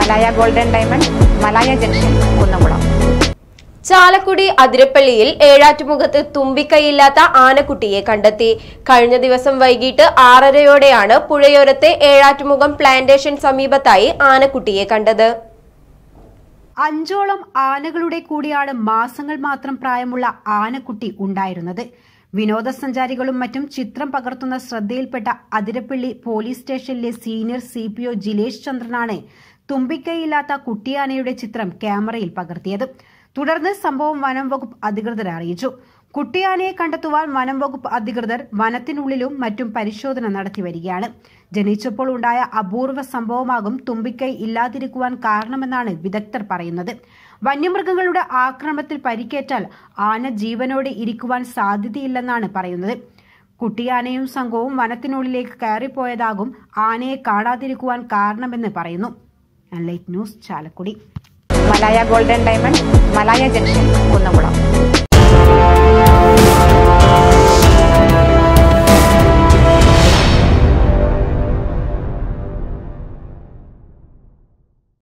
Malaya golden diamond Malaya junction Kunnamkulam. Chalakudy അതിരപ്പള്ളിയിൽ ഏഴാറ്റുമുഖത്ത് തുമ്പിക്കൈയില്ലാത്ത ആനക്കുട്ടിയെ കണ്ടെത്തി. കഴിഞ്ഞ ദിവസം വൈകിട്ട് ആറരയോടെയാണ് പുഴയോരത്തെ ഏഴാറ്റുമുഖം പ്ലാന്റേഷൻ സമീപത്തായി ആനക്കുട്ടിയെ കണ്ടത്. അഞ്ചോളം ആനകളുടെ കൂടിയാണ് മാസങ്ങൾ മാത്രം പ്രായമുള്ള ആനക്കുട്ടി ഉണ്ടായിരുന്നത്. വിനോദസഞ്ചാരികളും മറ്റും ചിത്രം പകർത്തുന്ന ശ്രദ്ധയിൽപ്പെട്ട അതിരപ്പള്ളി പോലീസ് സ്റ്റേഷനിലെ senior C P O Jilesh ചന്ദ്രനാണ് തുമ്പിക്കൈയില്ലാത്ത കുട്ടിയാനയുടെ ചിത്രം ക്യാമറയിൽ പകർത്തിയത്. തുടർന്ന് സംഭവം വനം വകുപ്പ് അധികൃതരെ അറിയിച്ചു. കുട്ടിയാനയെ കണ്ടെത്തുവാൻ വനം വകുപ്പ് അധികൃതർ വനത്തിനുള്ളിലും മറ്റും പരിശോധന നടത്തി വരികയാണ്. ജനിച്ചപ്പോൾ ഉണ്ടായ അപൂർവ സംഭവമാകും തുമ്പിക്കൈ ഇല്ലാതിരിക്കുവാൻ കാരണമെന്നാണ് വിദഗ്ധർ പറയുന്നത്. വന്യമൃഗങ്ങളുടെ ആക്രമണത്തിൽ പരിക്കേറ്റാൽ ആന ജീവനോടെ ഇരിക്കുവാൻ സാധ്യതയില്ലെന്നാണ് പറയുന്നത്. കുട്ടിയാനയും സംഘവും വനത്തിനുള്ളിലേക്ക് കയറിപ്പോയതാകും ആനയെ കാണാതിരിക്കുവാൻ കാരണമെന്ന് പറയുന്നു. Light news Chalakudy. Malaya golden diamond Malaya junction Kunnamkulam.